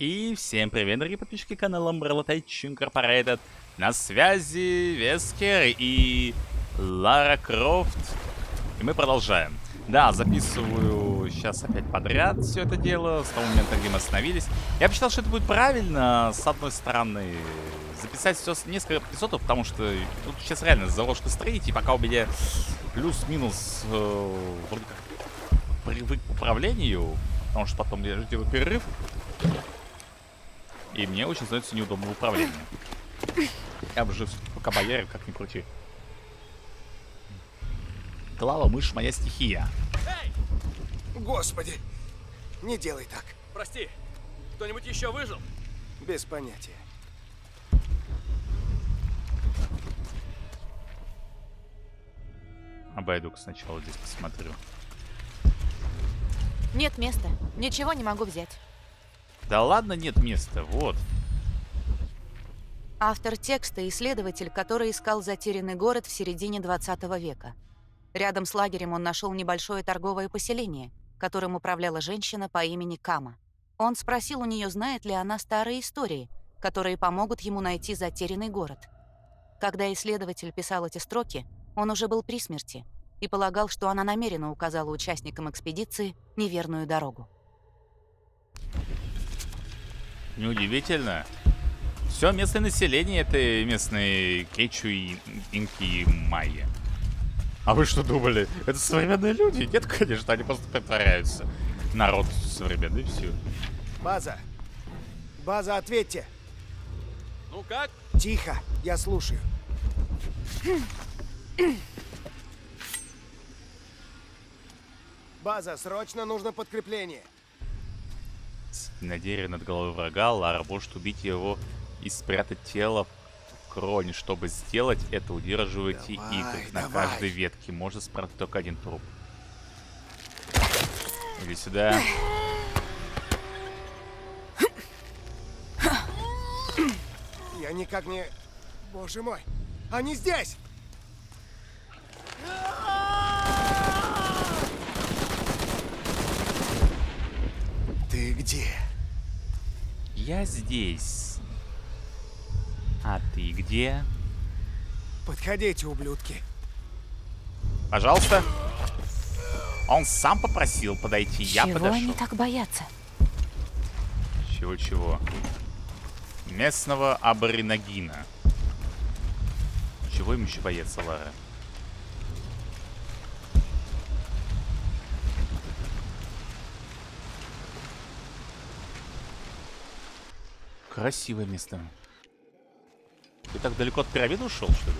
И всем привет, дорогие подписчики канала Umbrella Tech Incorporated. На связи Вескер и Лара Крофт. И мы продолжаем. Да, записываю сейчас опять подряд все это дело, с того момента, где мы остановились. Я посчитал, что это будет правильно, с одной стороны, записать все несколько эпизодов, потому что тут сейчас реально заложка строить, и пока у меня плюс-минус э, вроде как привык к управлению, потому что потом я делаю перерыв, и мне очень становится неудобно в управлении. Я бы же пока боярин, как ни крути. Клава, мышь, моя стихия. Эй! Господи, не делай так. Прости, кто-нибудь еще выжил? Без понятия. Обойду-ка сначала здесь посмотрю. Нет места. Ничего не могу взять. Да ладно, нет места, вот. Автор текста – исследователь, который искал затерянный город в середине 20 века. Рядом с лагерем он нашел небольшое торговое поселение, которым управляла женщина по имени Кама. Он спросил у нее, знает ли она старые истории, которые помогут ему найти затерянный город. Когда исследователь писал эти строки, он уже был при смерти и полагал, что она намеренно указала участникам экспедиции неверную дорогу. Неудивительно. Все местное население это местные кечу и инки и майя. А вы что думали? Это современные люди? Нет, конечно, они просто притворяются. Народ современный, все. База. База, ответьте. Ну как? Тихо, я слушаю. База, срочно нужно подкрепление. На дереве над головой врага Лара может убить его и спрятать тело в кроне. Чтобы сделать это, удерживайте Давай, игры. На давай. каждой ветке можно спрятать только один труп. Иди сюда. Я никак не... Боже мой, они здесь! Ты где? Я здесь. А ты где? Подходите, ублюдки. Пожалуйста. Он сам попросил подойти, я Чего подошел. они так боятся? Чего-чего? Местного аборинагина. Чего им еще бояться, Лара? Красивое место. Ты так далеко от пирамиды ушел, что ли?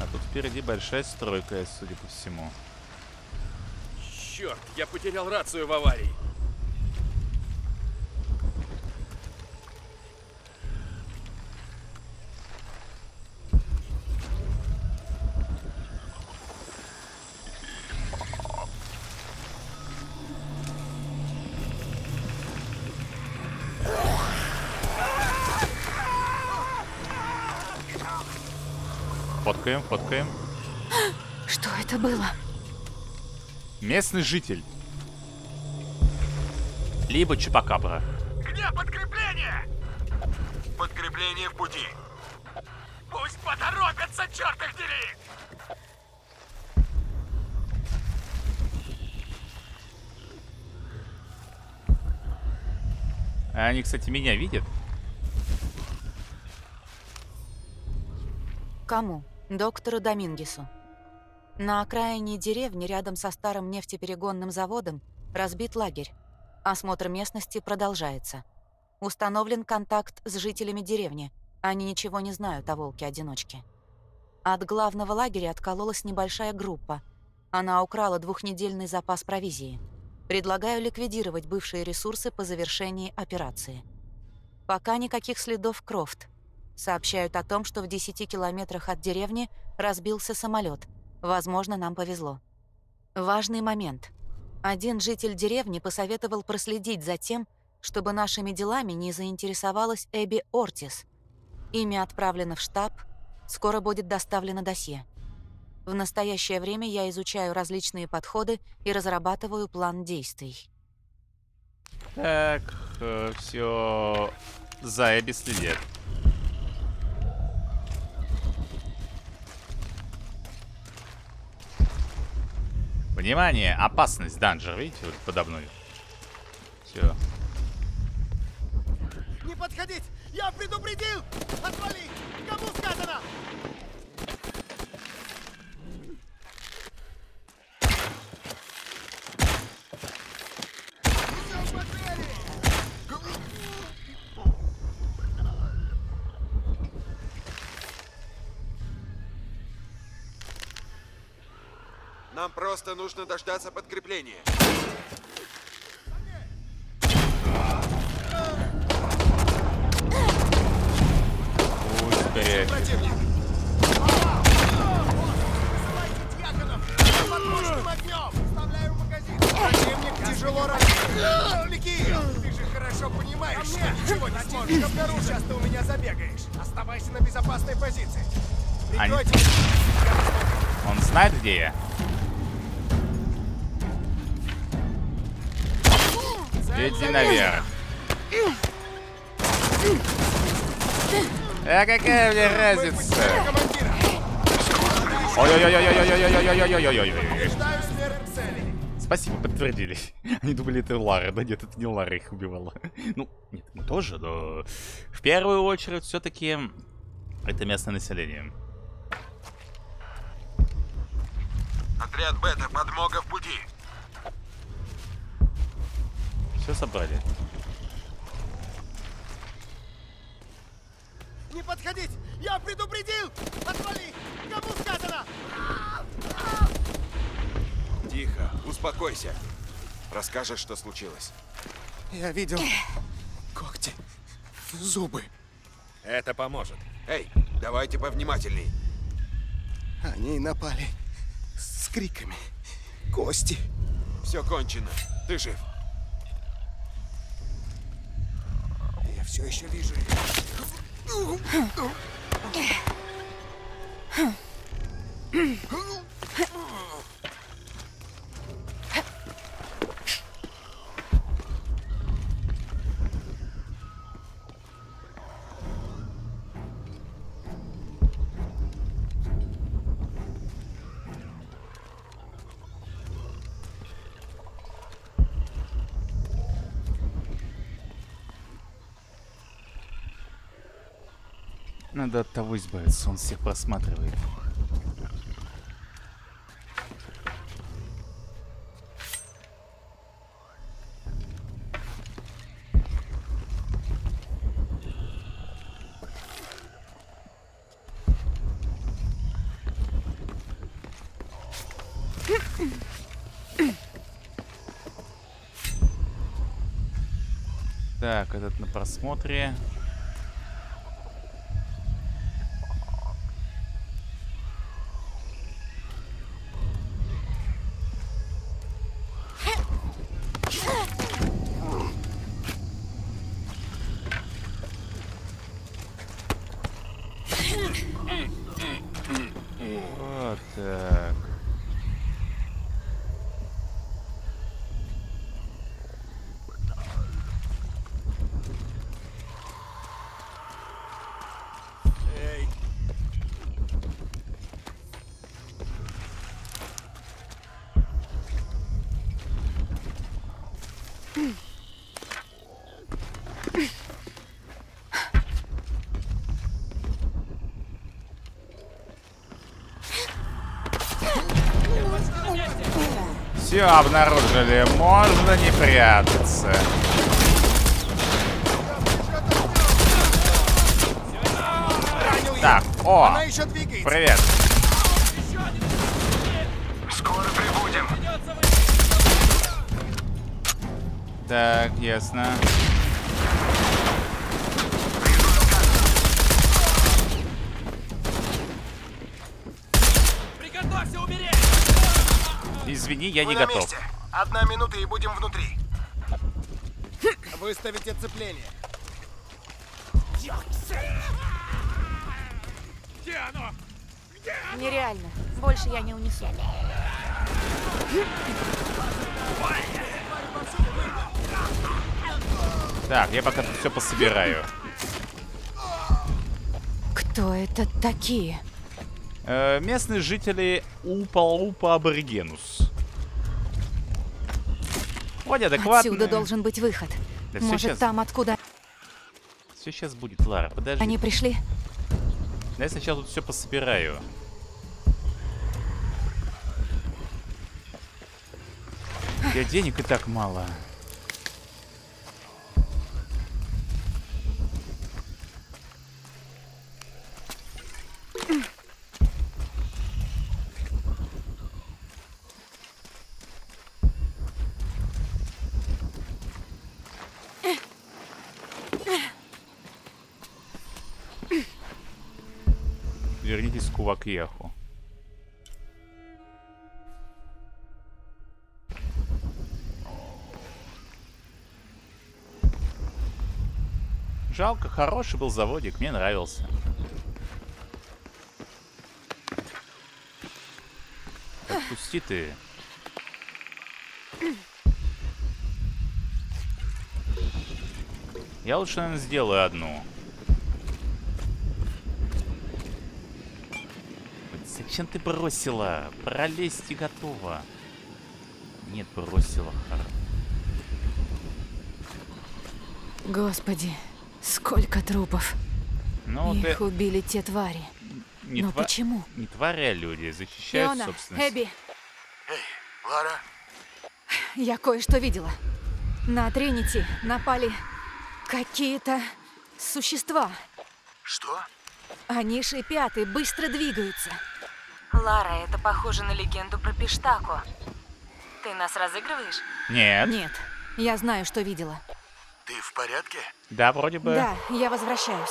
А тут впереди большая стройка, судя по всему. Черт, я потерял рацию в аварии. Фоткаем, фоткаем. Что это было? Местный житель. Либо чупакабра. Где подкрепление? Подкрепление в пути. Пусть поторопятся, черт их дери! А Они, кстати, меня видят. Кому? Доктору Домингесу. На окраине деревни, рядом со старым нефтеперегонным заводом, разбит лагерь. Осмотр местности продолжается. Установлен контакт с жителями деревни. Они ничего не знают о волке-одиночке. От главного лагеря откололась небольшая группа. Она украла двухнедельный запас провизии. Предлагаю ликвидировать бывшие ресурсы по завершении операции. Пока никаких следов Крофт. Сообщают о том, что в 10 километрах от деревни разбился самолет. Возможно, нам повезло. Важный момент. Один житель деревни посоветовал проследить за тем, чтобы нашими делами не заинтересовалась Эбби Ортис. Имя отправлено в штаб, скоро будет доставлено досье. В настоящее время я изучаю различные подходы и разрабатываю план действий. Так, все. Зая без следет. Внимание, опасность, данжер, видите, вот подо. Все. Не подходить! Я предупредил! Отвали! Кому сказано? Нам просто нужно дождаться подкрепления. Скорее. Противник! Вызывайте дьяконов! Под мощным огнем! Вставляю магазин! Противник тяжело ранен! Лики! Ты же хорошо понимаешь, что ничего не сможешь обнаружить! Сейчас ты у меня забегаешь! Оставайся на безопасной позиции! Прикройте! Он знает, где я? Иди наверх. А какая мне разница? Командира! Ой-ой-ой-ой-ой-ой-ой-ой-ой-ой-ой-ой-ой. Ждаю смерть цели! Спасибо, подтвердили. Они думали, это Лара. Да нет, это не Лара их убивала. Ну, нет, мы тоже, но... В первую очередь, все-таки это местное население. Отряд Бета, подмога в пути. Все собрали. Не подходить! Я предупредил! Отвали! Кому сказано? Тихо, успокойся. Расскажешь, что случилось. Я видел когти, зубы. Это поможет. Эй, давайте повнимательней. Они напали с криками. Кости. Все кончено. Ты жив. Все еще вижу. Их. Надо от того избавиться, он всех просматривает. Так, этот на просмотре. Вот так. Эй, Все обнаружили, можно не прятаться. Так, о, привет. скоро прибудем. Так, ясно. Извини, я Мы не готов. месте. Одна минута и будем внутри. Выставить оцепление. Где оно? Нереально. Больше я не унесу. Так, я пока тут все пособираю. Кто это такие? Э, местные жители Упа-Упа Вроде адекватные. Отсюда должен быть выход. Да Может, сейчас. там, откуда Все сейчас будет, Лара, подожди. они пришли? Да я сначала тут все пособираю. Я денег и так мало. Вернитесь к Кувакьеху. Жалко, хороший был заводик, мне нравился. Отпусти ты. Я лучше, наверное, сделаю одну. Зачем ты бросила? Пролезть и готово. Нет, бросила. Господи, сколько трупов. Ну, Их ты... убили те твари. Не, Но тва- почему? не твари, а люди. Защищают Фиона, собственность. Эбби, Эй, Лара, я кое-что видела. На Тринити напали какие-то существа. что? Они шипят и быстро двигаются. Лара, это похоже на легенду про Пиштаку. Ты нас разыгрываешь? Нет. Нет, я знаю, что видела. Ты в порядке? Да, вроде бы. Да, я возвращаюсь.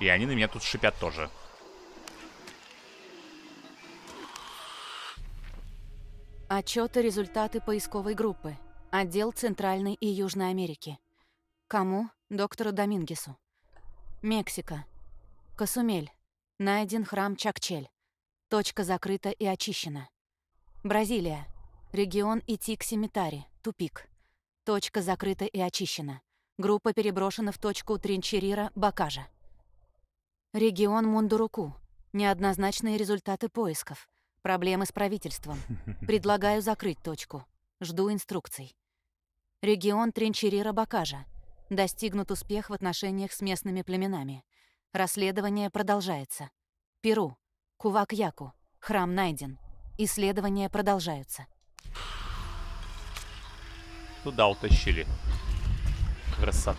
И они на меня тут шипят тоже. Отчеты результаты поисковой группы. Отдел Центральной и Южной Америки. Кому? Доктору Домингесу. Мексика. Касумель. Найден храм Чакчель. Точка закрыта и очищена. Бразилия. Регион Итик-Семитари. Тупик. Точка закрыта и очищена. Группа переброшена в точку Тринчерира, Бакажа. Регион Мундуруку. Неоднозначные результаты поисков. Проблемы с правительством. Предлагаю закрыть точку. Жду инструкций. Регион Тринчерира Бакажа. Достигнут успех в отношениях с местными племенами. Расследование продолжается. Перу. Кувак-Яку. Храм найден. Исследования продолжаются. Туда утащили. Красота.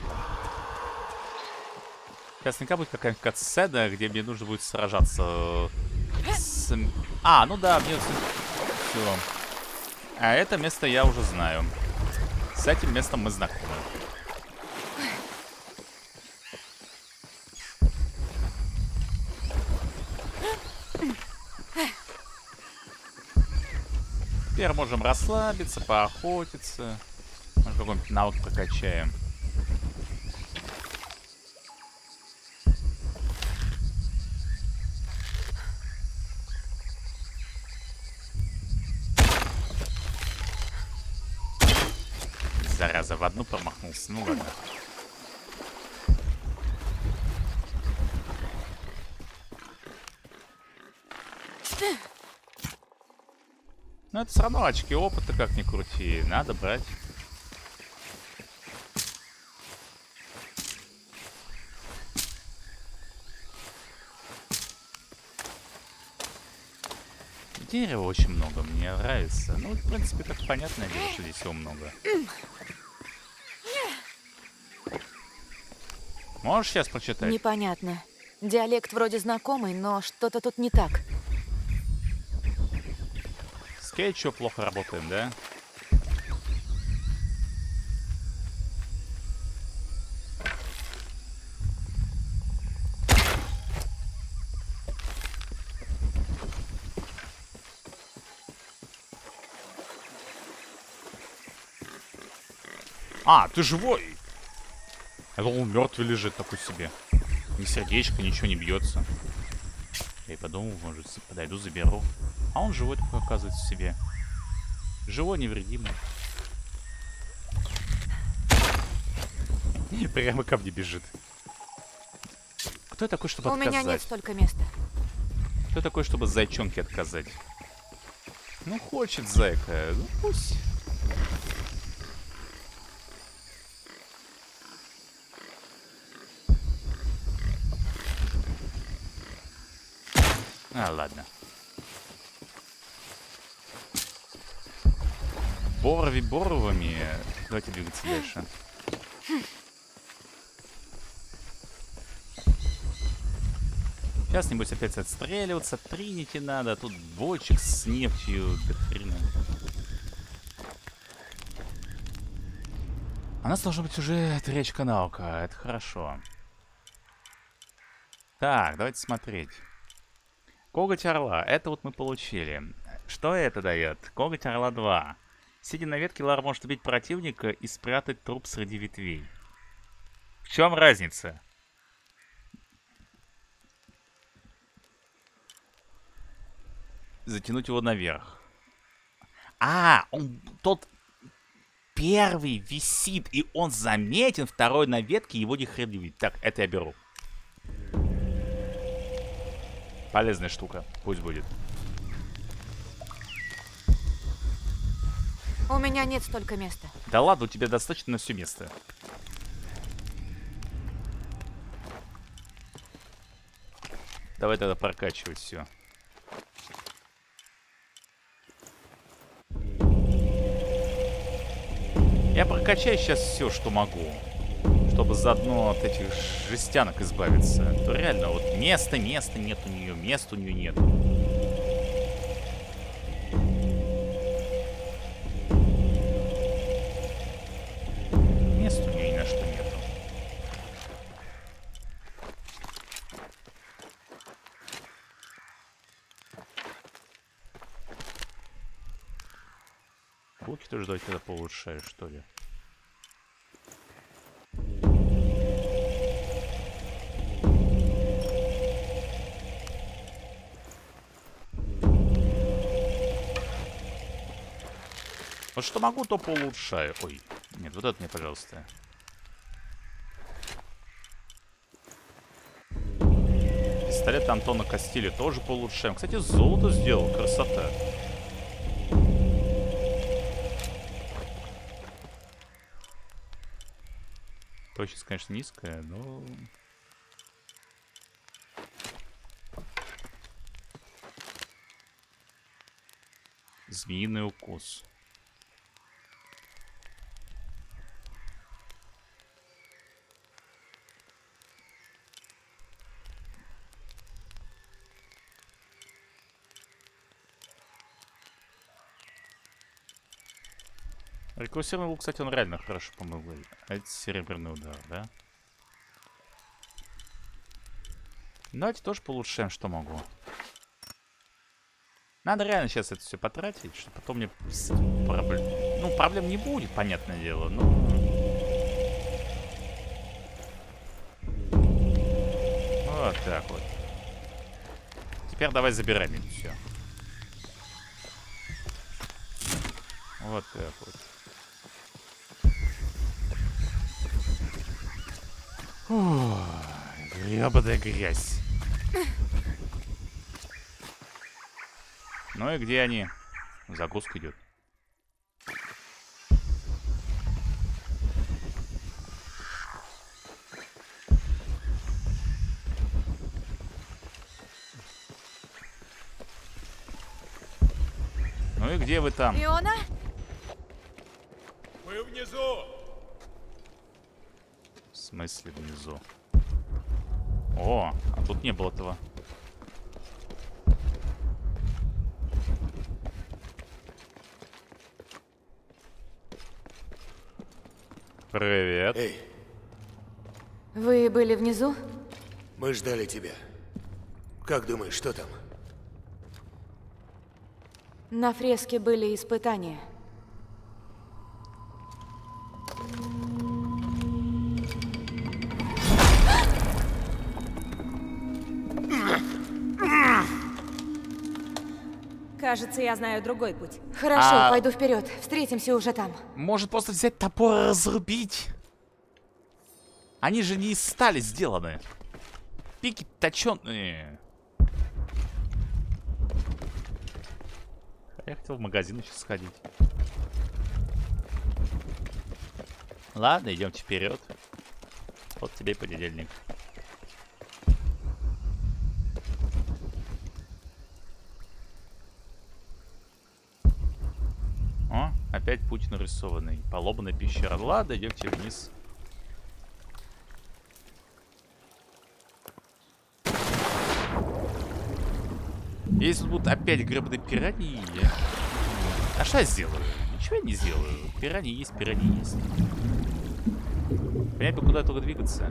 Сейчас наверняка будет какая-нибудь катсцена, где мне нужно будет сражаться э, с... А, ну да, мне... Все. А это место я уже знаю. С этим местом мы знакомы. Теперь можем расслабиться, поохотиться. Может, какой-нибудь навык прокачаем. Зараза, в одну промахнулся. Ну ладно. Но это все равно очки опыта, как ни крути. Надо брать. Дерева очень много, мне нравится. Ну, в принципе, как понятное дело, что здесь его много. Можешь сейчас прочитать? Непонятно. Диалект вроде знакомый, но что-то тут не так. С Кетчу плохо работаем, да? А, ты живой! Я думал, мертвый лежит такой себе. Ни сердечко, ничего не бьется. Я подумал, может, подойду, заберу. А он живой такой, оказывается, в себе. Живой, невредимый. Прямо ко мне бежит. Кто такой, чтобы У отказать? меня нет столько места. Кто такой, чтобы зайчонке отказать? Ну, хочет зайка. Ну, пусть. А, ладно. Борови боровыми. Давайте двигаться дальше. Сейчас, небось, опять отстреливаться. Тринити надо. Тут бочек с нефтью. до хрена. У нас должна быть уже речка наука. Это хорошо. Так, давайте смотреть. Коготь орла. Это вот мы получили. Что это дает? Коготь орла 2. Сидя на ветке, Лара может убить противника и спрятать труп среди ветвей. В чем разница? Затянуть его наверх. А, он тот первый висит, и он заметен, второй на ветке, его не хрен не видит. Так, это я беру. Полезная штука, пусть будет. У меня нет столько места. Да ладно, у тебя достаточно на все место. Давай тогда прокачивать все. Я прокачаю сейчас все, что могу. Чтобы заодно от этих жестянок избавиться. То реально, вот места, места нет у нее, места у нее нет. Поулучшаю, что ли. Вот что могу, то поулучшаю. Ой, нет, вот это мне, пожалуйста. Пистолет Антона Кастили тоже поулучшаем. Кстати, золото сделал, красота. Точность, конечно, низкая, но... Змеиный укус. Рекурсивный лук, кстати, он реально хорошо помыл. А это серебряный удар, да? Давайте тоже получаем, что могу. Надо реально сейчас это все потратить, чтобы потом мне проблем... Ну, проблем не будет, понятное дело, но... Вот так вот. Теперь давай забираем все. Вот так вот. Гребаная грязь. Ну и где они? Загрузка идет. Ну и где вы там? Иона? Мы внизу! Смысле внизу? О, а тут не было этого. Привет. Эй, Вы были внизу? мы ждали тебя. Как думаешь, что там? На фреске были испытания. Кажется, я знаю другой путь. Хорошо, А- пойду вперед. Встретимся уже там. Может просто взять топор и разрубить? Они же не из стали сделаны. Пики точеные. Я хотел в магазин еще сходить. Ладно, идемте вперед. Вот тебе и понедельник. О, опять путь нарисованный. Поломанная пещера. Ладно, идемте вниз. Если будут опять гребные пираньи, я... А что я сделаю? Ничего я не сделаю. Пираньи есть, пираньи есть. Понять бы, куда только двигаться.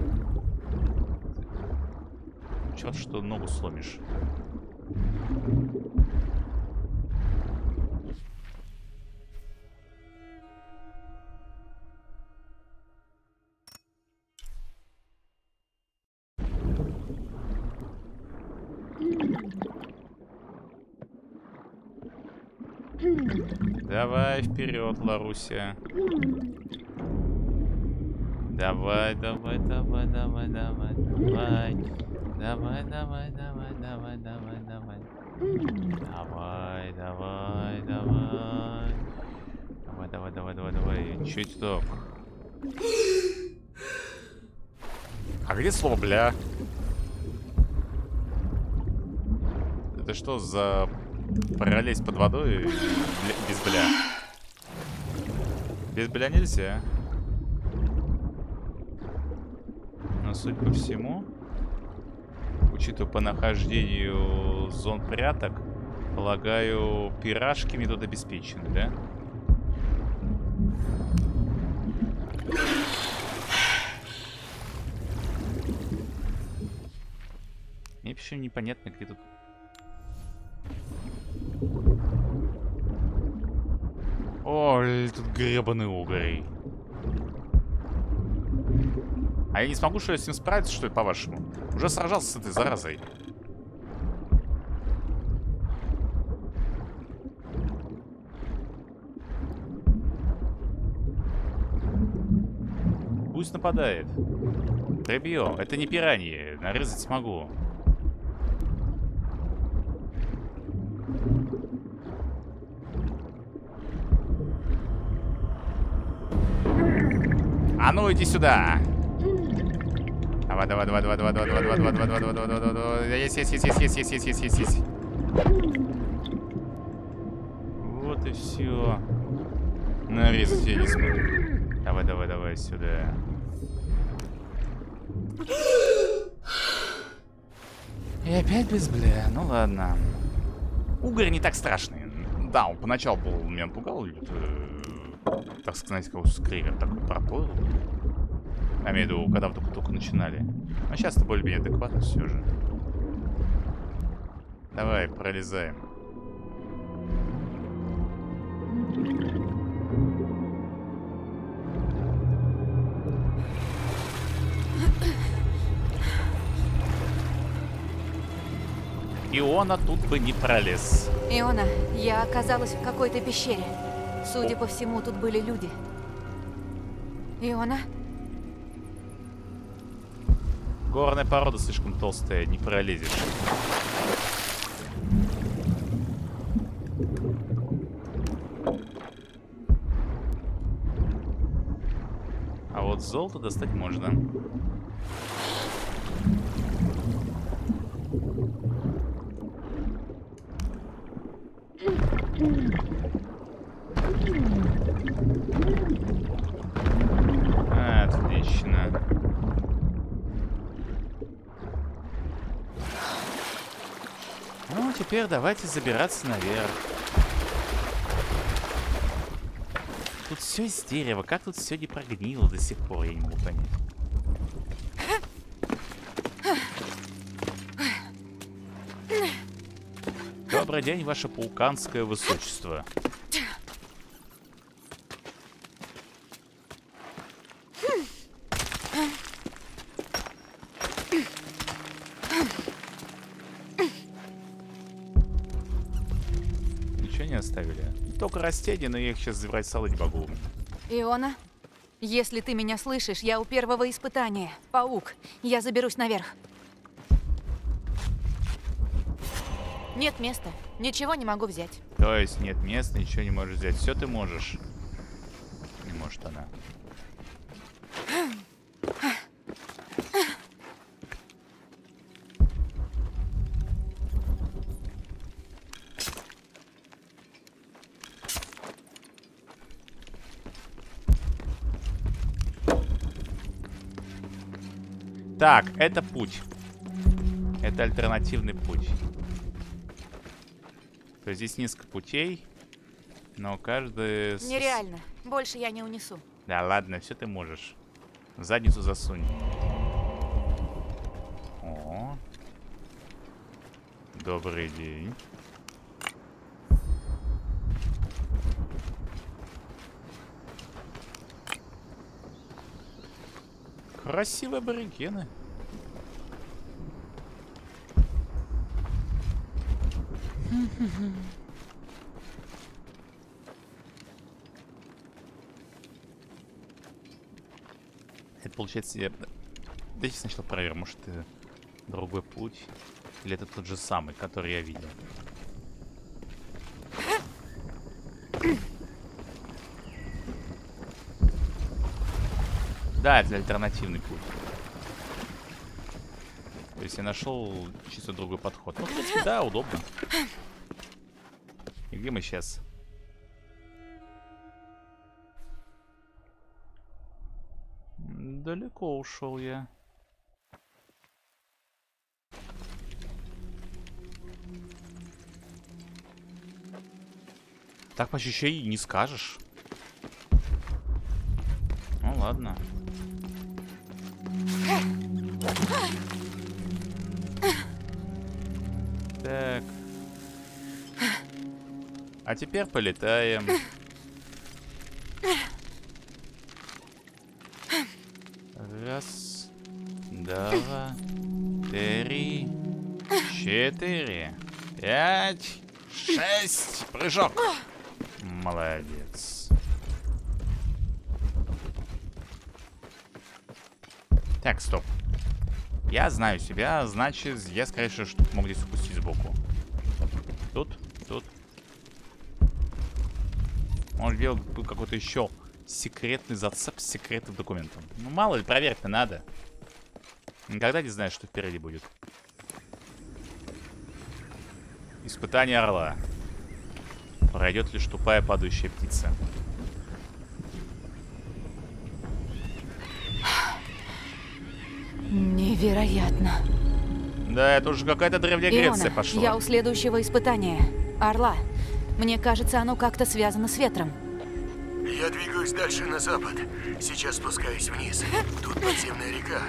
Черт, что ногу сломишь. Давай вперед, Ларуся. Давай, давай, давай, давай, давай, давай. Давай, давай, давай, давай, давай, давай. Давай, давай, давай. Давай, давай, давай, давай, давай. Чуть стоп. А где слово бля? Это что за пролезть под водой без бля? Без бля нельзя. Но судя по всему, учитывая по нахождению зон пряток, полагаю, пирожки метод обеспечены, да? Мне вообще непонятно, где тут... Ой, тут гребаный угорь. А я не смогу, что ли, с ним справиться, что ли, по-вашему? Уже сражался с этой заразой. Пусть нападает. Прибьем. Это не пираньи. Нарезать смогу. А ну иди сюда. Давай, давай, давай, давай, давай, давай, давай, давай, давай, давай, давай, давай, давай, давай, давай. Есть, есть, есть, есть, есть, есть, есть, есть, есть, есть. Вот и все. Нарезать я не смогу. Давай, давай, давай сюда. И опять без бля. Ну ладно. Угорь не так страшный. Да, он поначалу был, меня пугал. Так сказать, как скривер такой проплыл. Я имею в виду, когда вы только-только начинали. А сейчас-то более-менее адекватно все же. Давай, пролезаем. Иона тут бы не пролез. Иона, я оказалась в какой-то пещере. Судя по всему, тут были люди. Иона? Горная порода слишком толстая, не пролезешь. А вот золото достать можно. Отлично. Ну, теперь давайте забираться наверх. Тут все из дерева. Как тут все не прогнило до сих пор, я не могу понять. Добрый день, ваше пауканское высочество. Растения, но я их сейчас забрать салат не могу. Иона, если ты меня слышишь, я у первого испытания. Паук, я заберусь наверх. Нет места. Ничего не могу взять. То есть нет места, ничего не можешь взять. Все ты можешь. Не может она. Так, это путь. Это альтернативный путь. То есть здесь несколько путей, но каждый... с- Нереально. Больше я не унесу. Да ладно, все ты можешь. В задницу засунь. О. Добрый день. Красивые аборигены. Это получается... Я... Давайте сначала проверим, может другой путь. Или это тот же самый, который я видел. Да, это альтернативный путь. То есть я нашел чисто другой подход. Ну, в принципе, да, удобно. И где мы сейчас? Далеко ушел я. Так по ощущениям не скажешь. Ну ладно. А теперь полетаем. Раз, два, три, четыре, пять, шесть. Прыжок. Молодец. Так, стоп. Я знаю себя, значит, я, скорее всего, мог здесь упустить сбоку. Тут, тут. Он делал был какой-то еще секретный зацеп с секретным документом. Ну, мало ли, проверить-то надо. Никогда не знаешь, что впереди будет. Испытание орла. Пройдет лишь тупая падающая птица. Невероятно. Да, это уже какая-то Древняя Греция Иона, пошла. я у следующего испытания. Орла. Мне кажется, оно как-то связано с ветром. Я двигаюсь дальше на запад. Сейчас спускаюсь вниз. Тут подземная река.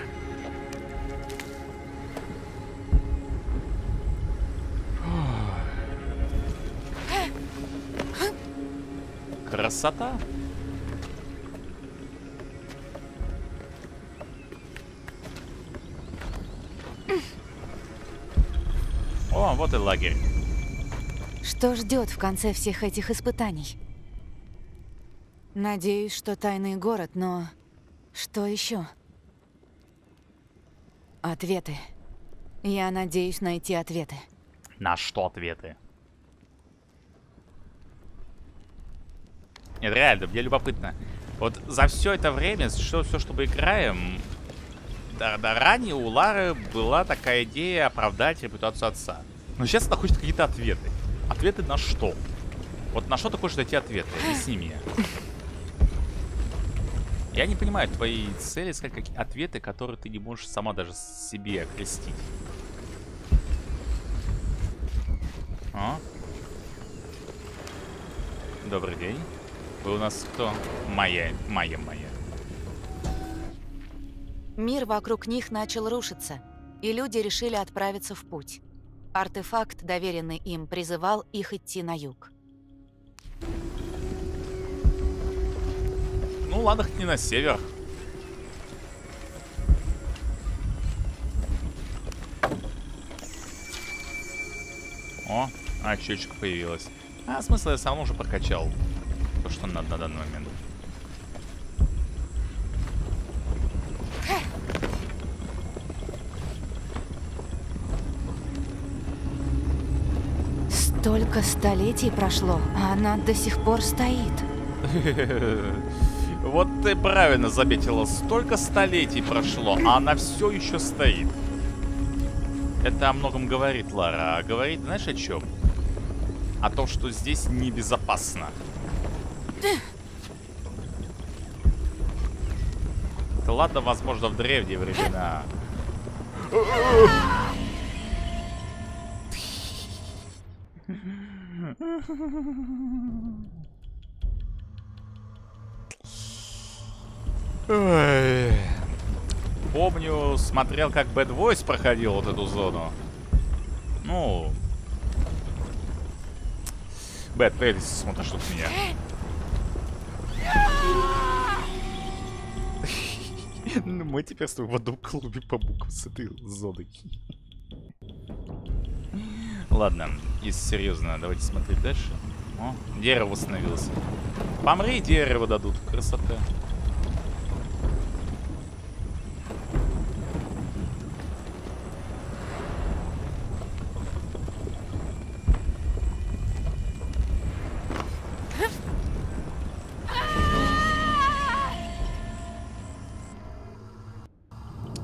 Красота. О, вот и лагерь. Что ждет в конце всех этих испытаний? Надеюсь, что тайный город, но что еще? Ответы. Я надеюсь найти ответы. На что ответы? Нет, реально, мне любопытно. Вот за все это время, что все, что мы играем, да, да, ранее у Лары была такая идея оправдать репутацию отца. Но сейчас она хочет какие-то ответы. Ответы на что? Вот на что ты хочешь найти ответы? Объясни мне. Я не понимаю твои цели, искать какие ответы, которые ты не можешь сама даже себе окрестить. А? Добрый день. Вы у нас кто? Моя, моя, моя. Мир вокруг них начал рушиться, и люди решили отправиться в путь. Артефакт, доверенный им, призывал их идти на юг. Ну ладно, хоть не на север. О, а, щечка появилась. А смысл я сам уже прокачал. То, что надо на данный момент. Столько столетий прошло, а она до сих пор стоит. Вот ты правильно заметила, столько столетий прошло, а она все еще стоит. Это о многом говорит, Лара. А говорит, знаешь о чем? О том, что здесь небезопасно. Это ладно, возможно, в древние времена. Ой. Помню, смотрел, как Bad Voice проходил вот эту зону. Ну... Бэт, ты смотришь тут меня. Мы теперь с тобой в одном клубе по буквам с этой зоной. Ладно, если серьезно, давайте смотреть дальше. О, дерево восстановилось. Помри, дерево дадут. Красота.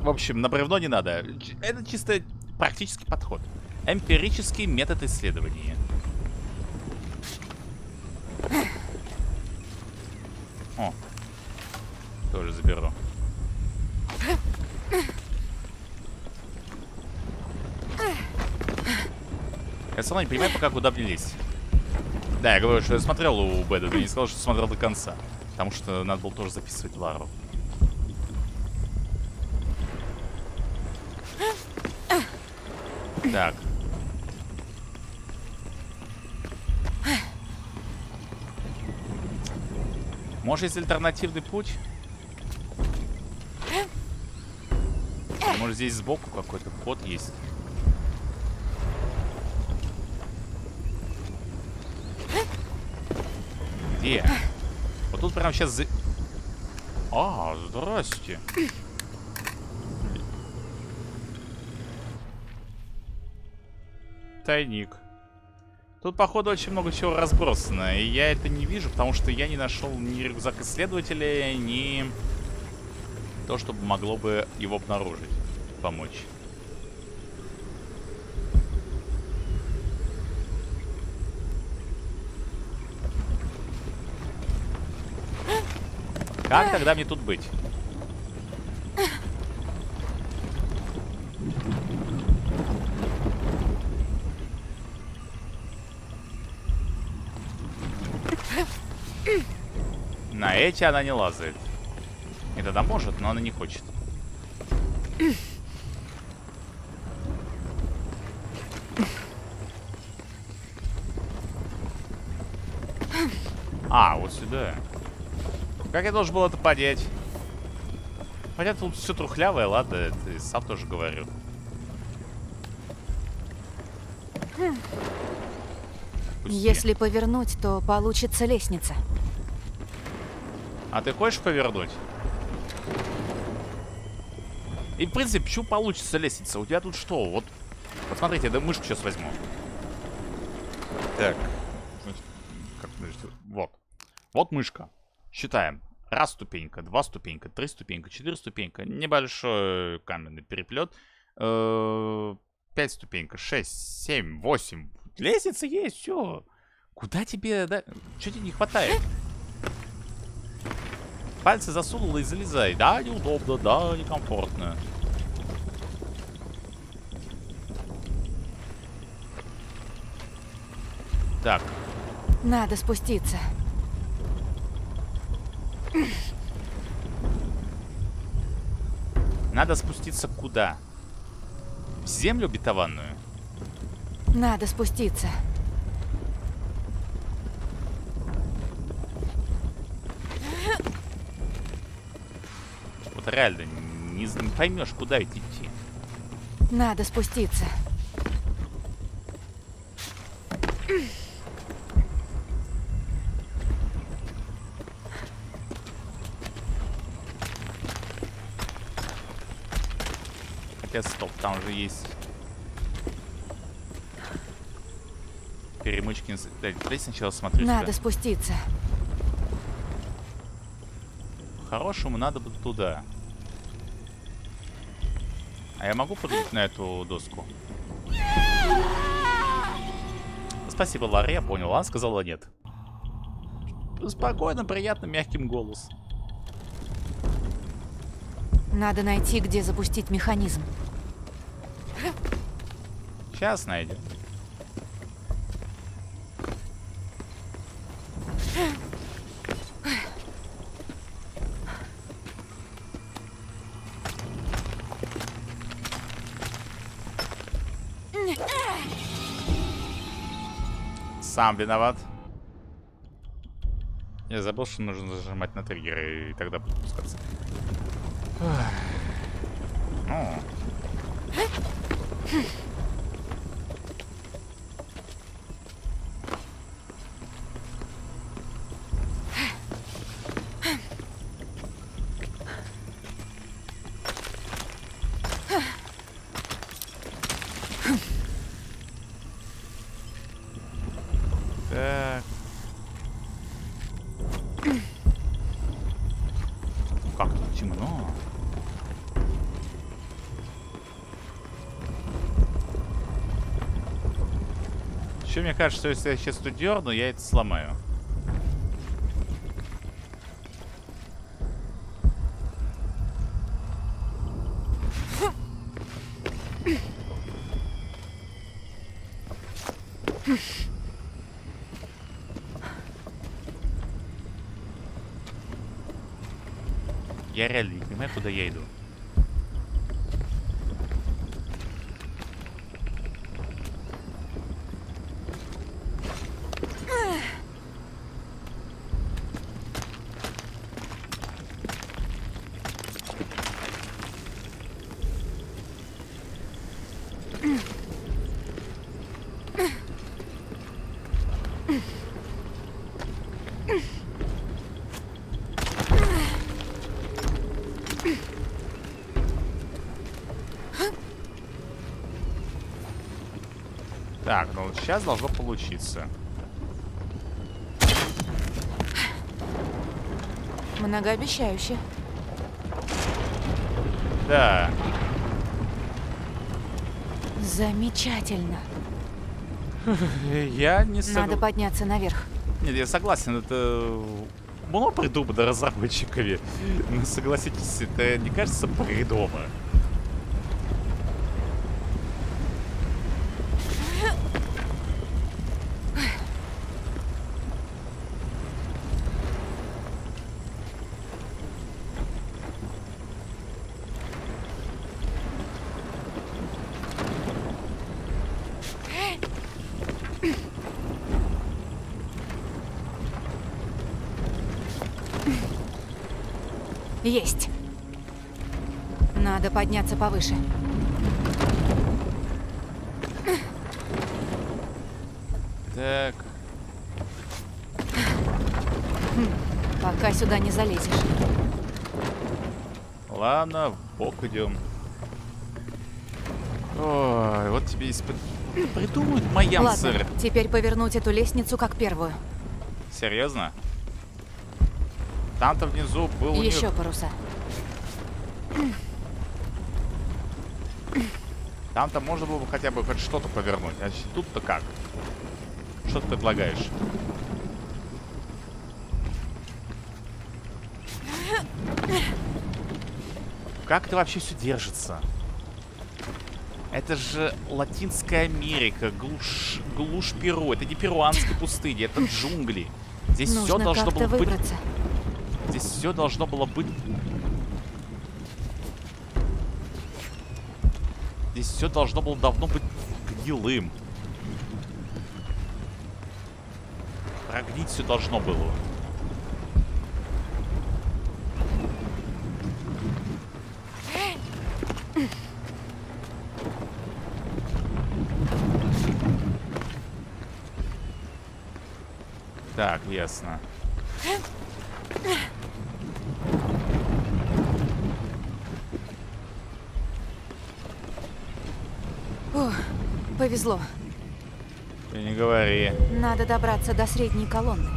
В общем, на бревно не надо. Это чисто практический подход. Эмпирический метод исследования. О. Тоже заберу. Я сам не понимаю, пока куда мне. Да, я говорю, что я смотрел у Бэда, но не сказал, что смотрел до конца. Потому что надо было тоже записывать Лару. Так. Может, есть альтернативный путь? Может, здесь сбоку какой-то ход есть? Где? Вот тут прям сейчас... А, здрасте. Тайник. Тут, походу, очень много чего разбросано. И я это не вижу, потому что я не нашел ни рюкзак исследователя, ни то, чтобы могло бы его обнаружить, помочь. Как тогда мне тут быть? Эти она не лазает. И тогда может, но она не хочет. А, вот сюда. Как я должен был это подеть? Хотя тут все трухлявое, ладно, и сам тоже говорю. Пусти. Если повернуть, то получится лестница. А ты хочешь повернуть? И, в принципе, почему получится лестница? У тебя тут что? Вот, вот смотрите, я да мышку сейчас возьму. Так. Как, подождите, вот. Вот мышка. Считаем. Раз ступенька, два ступенька, три ступенька, четыре ступенька. Небольшой каменный переплет. Э, Пять ступенька, шесть, семь, восемь. Лестница есть, все. Куда тебе, да? Что тебе не хватает? Пальцы засунула и залезай. Да, неудобно, да, некомфортно. Так, Надо спуститься. надо спуститься куда? В землю обетованную? Надо спуститься. это реально не, не поймешь, куда идти. Надо спуститься. Хотя стоп, там же есть перемычки. Дай, дай сначала смотрю. Надо сюда. спуститься. По-хорошему надо бы туда. А я могу прыгнуть на эту доску? Спасибо, Ларри, я понял. Она сказала нет. Спокойно, приятно, мягким голос. Надо найти, где запустить механизм. Сейчас найдем. Сам виноват. Я забыл, что нужно нажимать на триггеры, и тогда будет пускаться. Ну. Так. Как тут темно. Еще мне кажется, что если я сейчас тут дерну, я это сломаю. Я реально не понимаю, куда я иду. Так, ну вот сейчас должно получиться. Многообещающе. Да. Замечательно. Я не Надо согласен. подняться наверх. Нет, я согласен, это много придумано разработчиками. Но согласитесь, это не кажется бредово. Есть. Надо подняться повыше. Так, Пока сюда не залезешь. ладно, в бок идем. Ой, вот тебе испыт... Придумают моям, Ладно, сэр. теперь повернуть эту лестницу как первую. Серьезно? Там-то внизу был у них- Еще паруса. Там-то можно было бы хотя бы хоть что-то повернуть. А тут-то как? Что ты предлагаешь? Как это вообще все держится? Это же Латинская Америка, глушь, глушь Перу. Это не перуанская пустыня, это джунгли. Здесь все Нужно должно как-то было быть... Здесь все должно было быть... Здесь все должно было давно быть гнилым. Прогнить все должно было. Так, ясно. О, повезло. Ты не говори. Надо добраться до средней колонны.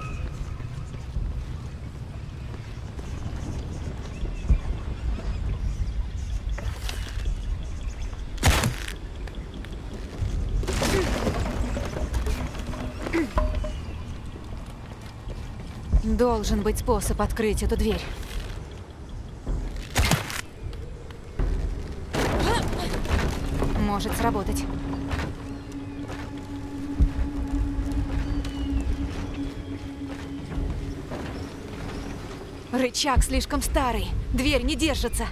Должен быть способ открыть эту дверь. Может сработать. Рычаг слишком старый. Дверь не держится.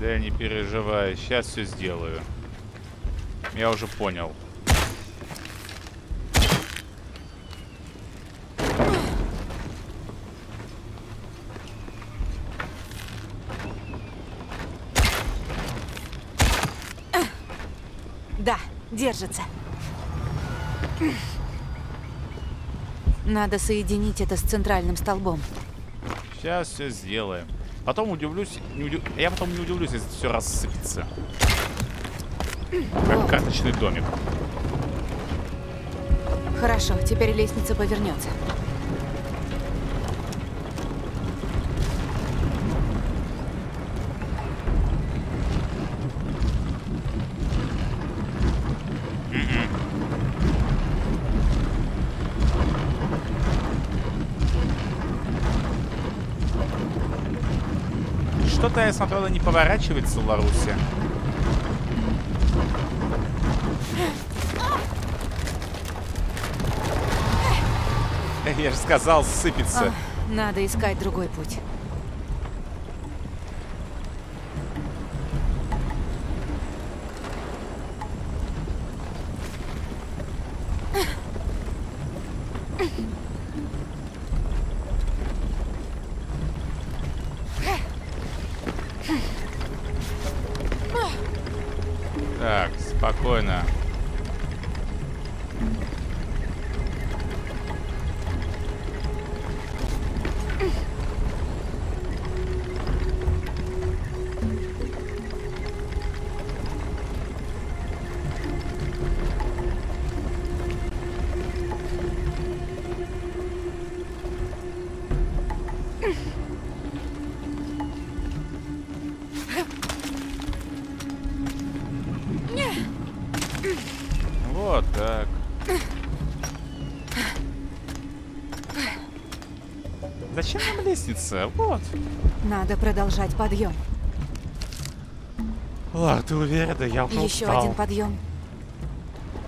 Да не переживай, сейчас все сделаю. Я уже понял. Да, держится. Надо соединить это с центральным столбом. Сейчас все сделаем. Потом удивлюсь, не удив- я потом не удивлюсь, если все рассыпется. Как карточный домик. Хорошо, теперь лестница повернется. Что-то я смотрела, не поворачивается в Ларусе. Я же сказал, сыпется. А, надо искать другой путь. Вот. Надо продолжать подъем. Ладно, ты уверена? Я уже Еще устал. один подъем.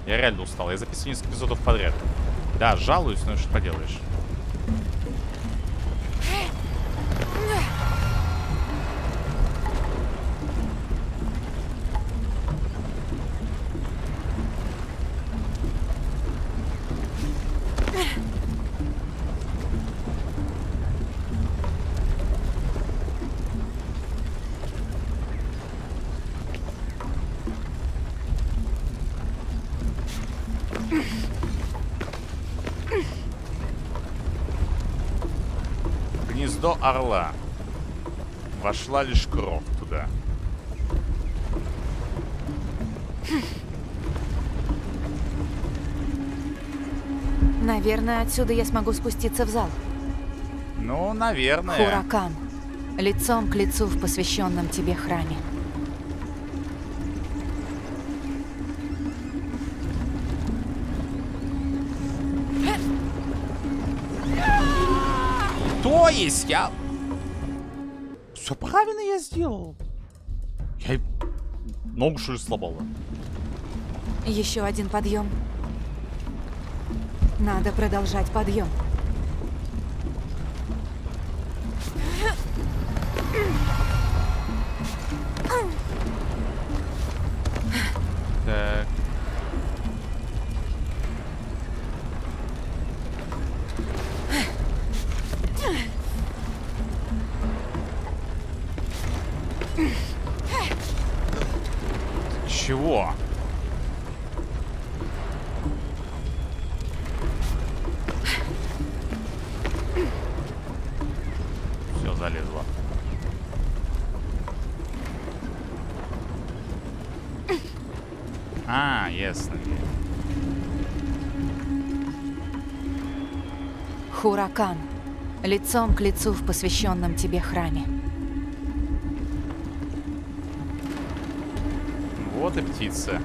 Я реально устал. Я записываю несколько эпизодов подряд. Да, жалуюсь, но что поделаешь. Орла. Вошла лишь кровь туда. Наверное, отсюда я смогу спуститься в зал. Ну, наверное. Хуракан. Лицом к лицу в посвященном тебе храме. Я... Все правильно я сделал. Я... Ногу что ли сломала? Еще один подъем. Надо продолжать подъем. Чего? Все, залезла. А, ясно. Хуракан. Лицом к лицу в посвященном тебе храме. Вот и птица.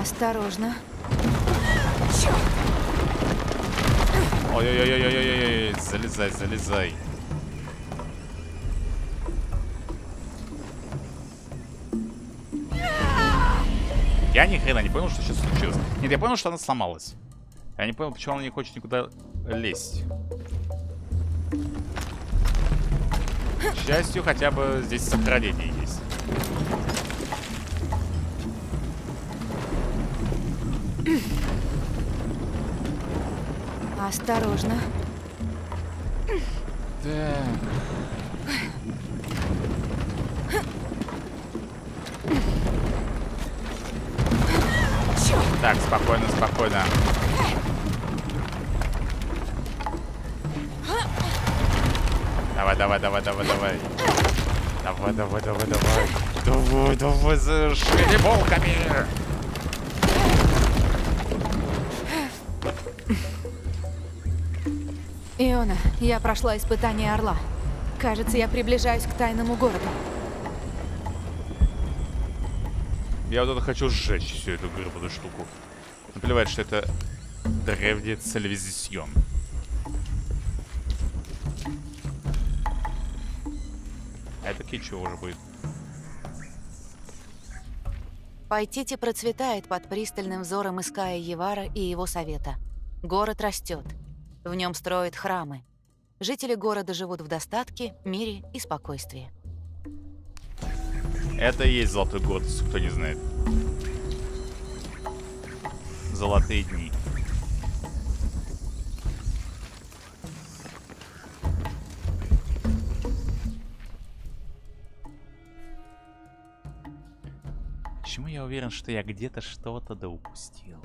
Осторожно. Залезай, залезай. Я ни хрена не понял, что сейчас случилось. Нет, я понял, что она сломалась. Я не понял, почему она не хочет никуда лезть. К счастью, хотя бы здесь сохранение есть. Осторожно. Так. Так, спокойно, спокойно. Давай, давай, давай, давай, давай. Давай, давай, давай, давай. Давай, давай, за шевелеболками. Я прошла испытание Орла. Кажется, я приближаюсь к тайному городу. Я вот это хочу сжечь всю эту гребаную штуку. Наплевать, что это древний телевизион. А это кичу уже будет. Пайтити процветает под пристальным взором Иская Евара и его совета. Город растет. В нем строят храмы. Жители города живут в достатке, мире и спокойствии. Это и есть золотой год, кто не знает. Золотые дни. Почему я уверен, что я где-то что-то да упустил?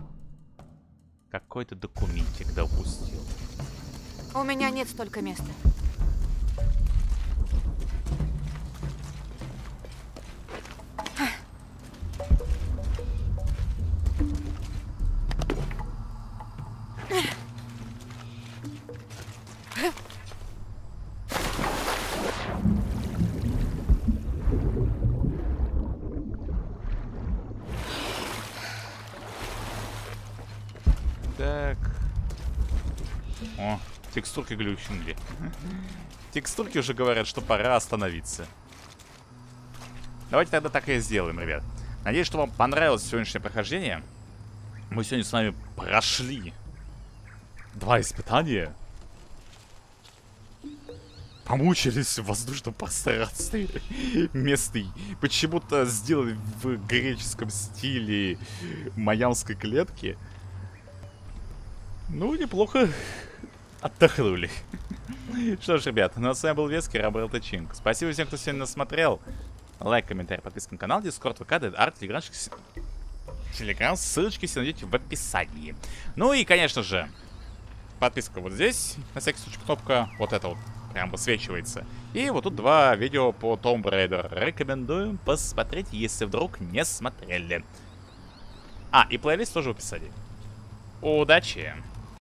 Какой-то документик да упустил. У меня нет столько места. Текстурки глючили. Текстурки уже говорят, что пора остановиться. Давайте тогда так и сделаем, ребят. Надеюсь, что вам понравилось сегодняшнее прохождение. Мы сегодня с вами прошли два испытания. Помучились в воздушном пространстве местный. Почему-то сделали в греческом стиле майамской клетки. Ну, неплохо отдохнули. Что ж, ребят, ну а с вами был Веский, Роберт Чинг. Спасибо всем, кто сегодня нас смотрел. Лайк, комментарий, подписка на канал, Дискорд, ВК, Арт, Телеграм, ссылочки все найдете в описании. Ну и, конечно же, подписка вот здесь, на всякий случай, кнопка вот эта вот прям высвечивается. И вот тут два видео по Tomb Raider. Рекомендую посмотреть, если вдруг не смотрели. А, и плейлист тоже в описании. Удачи!